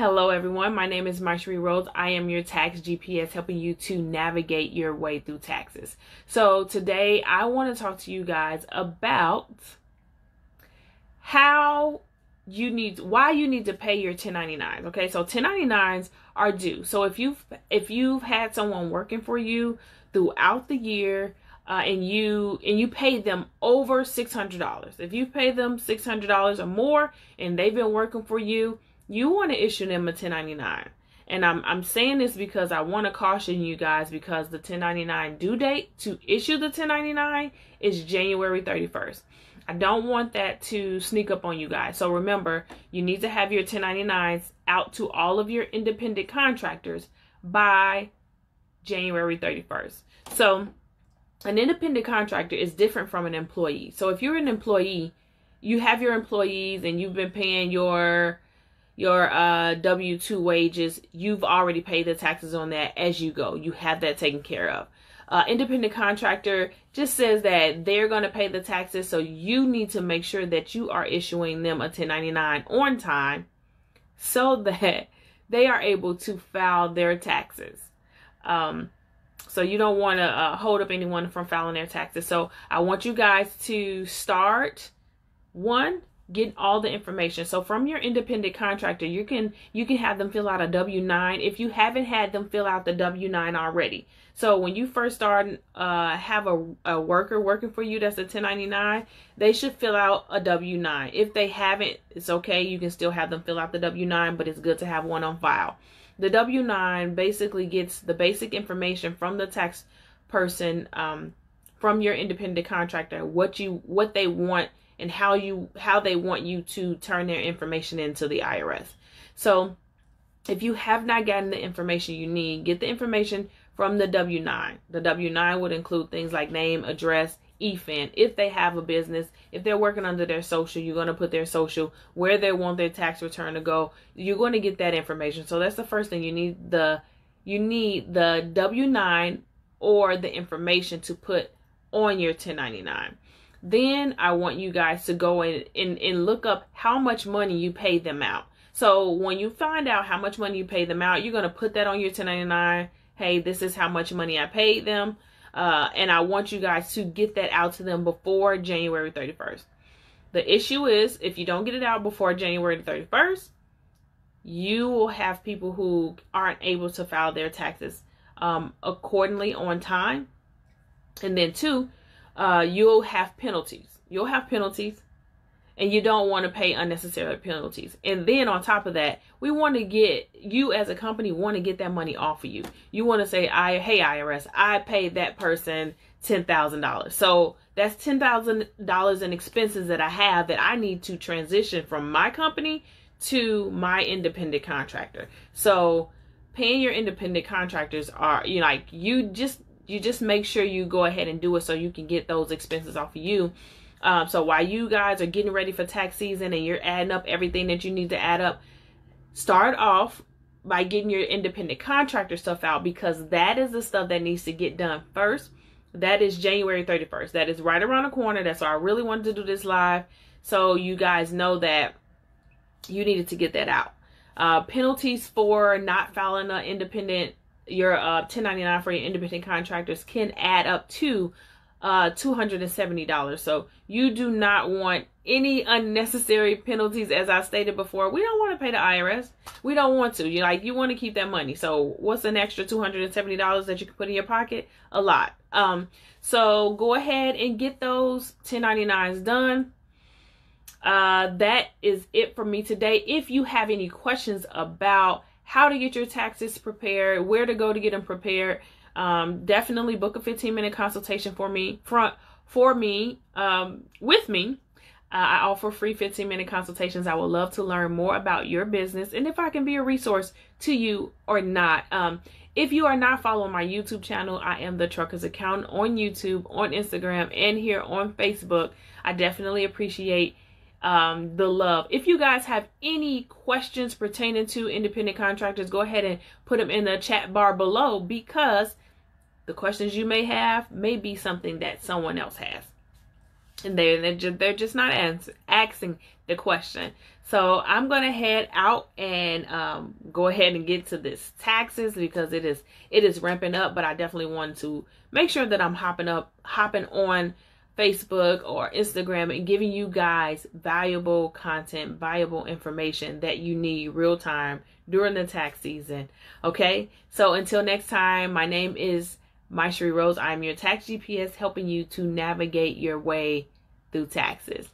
Hello, everyone. My name is Mysherri Rhodes. I am your tax GPS, helping you to navigate your way through taxes. So, today I want to talk to you guys about how you need why you need to pay your 1099s okay so 1099s are due so if you've if you've had someone working for you throughout the year uh, and you and you paid them over $600 if you pay them $600 or more and they've been working for you you want to issue them a 1099 and I'm, I'm saying this because I want to caution you guys because the 1099 due date to issue the 1099 is January 31st. I don't want that to sneak up on you guys. So remember, you need to have your 1099s out to all of your independent contractors by January 31st. So an independent contractor is different from an employee. So if you're an employee, you have your employees and you've been paying your your uh, W 2 wages, you've already paid the taxes on that as you go. You have that taken care of. Uh, independent contractor just says that they're going to pay the taxes, so you need to make sure that you are issuing them a 1099 on time so that they are able to file their taxes. Um, so you don't want to uh, hold up anyone from filing their taxes. So I want you guys to start one get all the information. So from your independent contractor you can you can have them fill out a w9 if you haven't had them fill out the w9 already. So when you first start uh have a, a worker working for you that's a 1099 they should fill out a w9 if they haven't it's okay. You can still have them fill out the w9 but it's good to have one on file. The w9 basically gets the basic information from the tax person um from your independent contractor what you what they want and how you how they want you to turn their information into the IRS. So if you have not gotten the information you need, get the information from the W9. The W9 would include things like name, address, EFIN. If they have a business, if they're working under their social, you're going to put their social, where they want their tax return to go. You're going to get that information. So that's the first thing you need the you need the W9 or the information to put on your 1099. Then I want you guys to go in and, and look up how much money you paid them out. So when you find out how much money you paid them out, you're going to put that on your 1099. Hey, this is how much money I paid them. Uh, and I want you guys to get that out to them before January 31st. The issue is if you don't get it out before January 31st, you will have people who aren't able to file their taxes um, accordingly on time. And then, two, uh, you'll have penalties. You'll have penalties, and you don't want to pay unnecessary penalties. And then on top of that, we want to get you as a company want to get that money off of you. You want to say, "I hey IRS, I paid that person ten thousand dollars." So that's ten thousand dollars in expenses that I have that I need to transition from my company to my independent contractor. So paying your independent contractors are you know, like you just you just make sure you go ahead and do it so you can get those expenses off of you. Um, so while you guys are getting ready for tax season and you're adding up everything that you need to add up, start off by getting your independent contractor stuff out because that is the stuff that needs to get done first. That is January 31st. That is right around the corner. That's why I really wanted to do this live. So you guys know that you needed to get that out. Uh, penalties for not filing an independent your uh, 1099 for your independent contractors can add up to uh, $270. So you do not want any unnecessary penalties. As I stated before, we don't want to pay the IRS. We don't want to. You like you want to keep that money. So what's an extra $270 that you can put in your pocket? A lot. Um, so go ahead and get those 1099s done. Uh, that is it for me today. If you have any questions about how to get your taxes prepared, where to go to get them prepared. Um, definitely book a 15 minute consultation for me front for me um, with me. Uh, I offer free 15 minute consultations. I would love to learn more about your business and if I can be a resource to you or not. Um, if you are not following my YouTube channel, I am the Truckers Accountant on YouTube, on Instagram, and here on Facebook. I definitely appreciate um, the love. If you guys have any questions pertaining to independent contractors, go ahead and put them in the chat bar below because the questions you may have may be something that someone else has. And they're, they're, just, they're just not answer, asking the question. So I'm going to head out and um, go ahead and get to this taxes because it is it is ramping up. But I definitely want to make sure that I'm hopping up, hopping on Facebook or Instagram and giving you guys valuable content, valuable information that you need real time during the tax season. Okay, so until next time, my name is Mysherri Rhodes. I'm your tax GPS helping you to navigate your way through taxes.